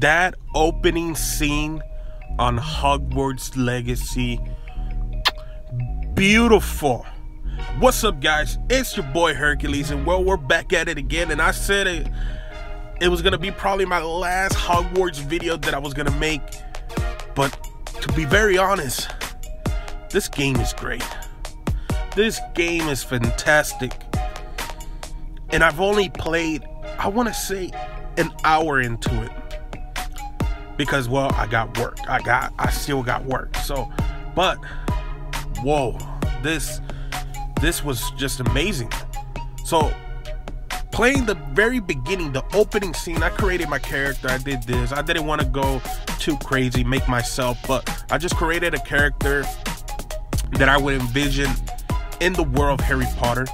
that opening scene on Hogwarts Legacy, beautiful. What's up, guys? It's your boy Hercules, and well, we're back at it again. And I said it, it was gonna be probably my last Hogwarts video that I was gonna make, but to be very honest, this game is great. This game is fantastic. And I've only played, I want to say, an hour into it. Because, well, I got work. I got, I still got work. So, but, whoa, this, this was just amazing. So, playing the very beginning, the opening scene, I created my character. I did this. I didn't want to go too crazy, make myself, but I just created a character that I would envision in the world of Harry Potter.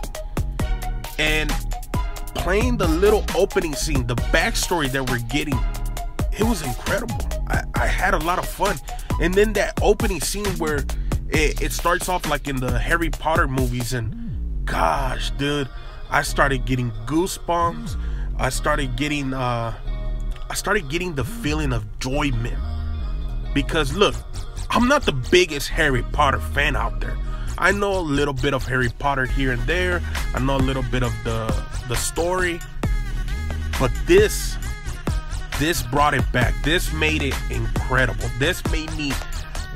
And playing the little opening scene, the backstory that we're getting, it was incredible. I, I had a lot of fun. And then that opening scene where it, it starts off like in the Harry Potter movies, and gosh, dude, I started getting goosebumps. I started getting uh I started getting the feeling of enjoyment. Because look, I'm not the biggest Harry Potter fan out there. I know a little bit of Harry Potter here and there. I know a little bit of the the story. But this this brought it back. This made it incredible. This made me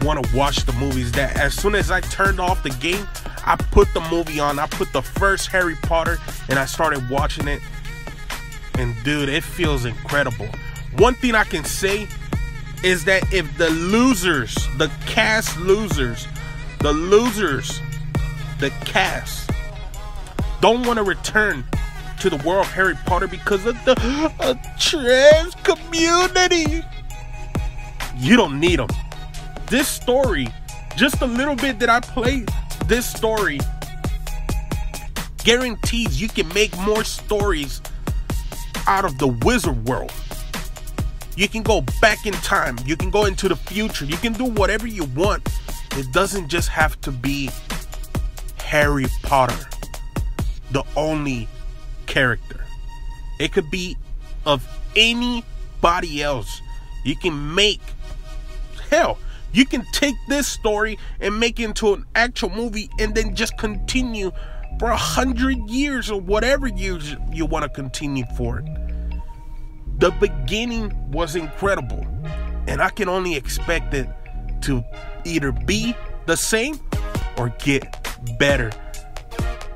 want to watch the movies that as soon as I turned off the game, I put the movie on. I put the first Harry Potter and I started watching it. And dude, it feels incredible. One thing I can say is that if the losers, the cast losers, the losers, the cast, don't want to return to the world of Harry Potter because of the uh, trans community, you don't need them. This story, just a little bit that I played, this story guarantees you can make more stories out of the wizard world. You can go back in time. You can go into the future. You can do whatever you want. It doesn't just have to be Harry Potter, the only character. It could be of anybody else. You can make, hell, you can take this story and make it into an actual movie and then just continue for a hundred years or whatever years you want to continue for it. The beginning was incredible, and I can only expect it to either be the same or get better.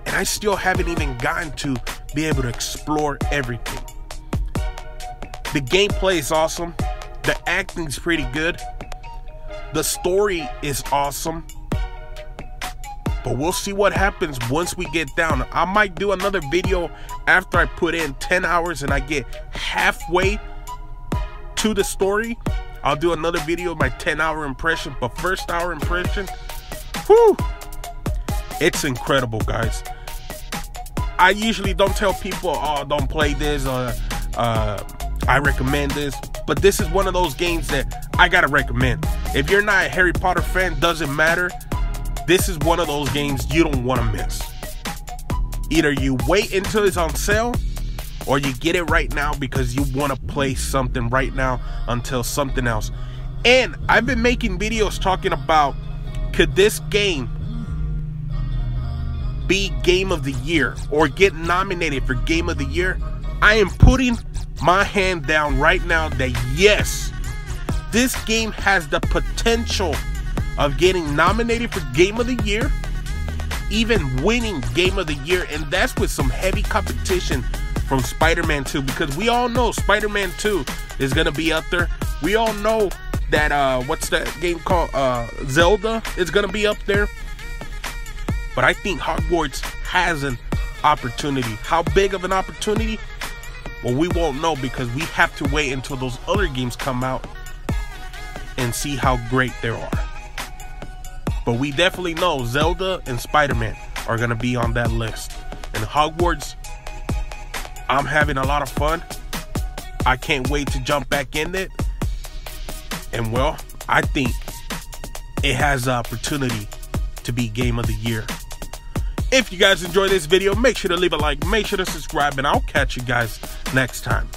And I still haven't even gotten to be able to explore everything. The gameplay is awesome, the acting's pretty good, the story is awesome. But we'll see what happens once we get down. I might do another video after I put in 10 hours and I get halfway to the story. I'll do another video of my 10 hour impression. But first hour impression, whew, it's incredible, guys. I usually don't tell people, oh, don't play this or uh, I recommend this. But this is one of those games that I gotta recommend. If you're not a Harry Potter fan, doesn't matter this is one of those games you don't want to miss. Either you wait until it's on sale or you get it right now because you want to play something right now until something else. And I've been making videos talking about could this game be game of the year or get nominated for game of the year? I am putting my hand down right now that yes, this game has the potential of getting nominated for Game of the Year, even winning Game of the Year, and that's with some heavy competition from Spider-Man 2 because we all know Spider-Man 2 is gonna be up there. We all know that uh what's that game called? Uh Zelda is gonna be up there. But I think Hogwarts has an opportunity. How big of an opportunity? Well, we won't know because we have to wait until those other games come out and see how great they are. But we definitely know Zelda and Spider Man are going to be on that list. And Hogwarts, I'm having a lot of fun. I can't wait to jump back in it. And well, I think it has the opportunity to be game of the year. If you guys enjoyed this video, make sure to leave a like, make sure to subscribe, and I'll catch you guys next time.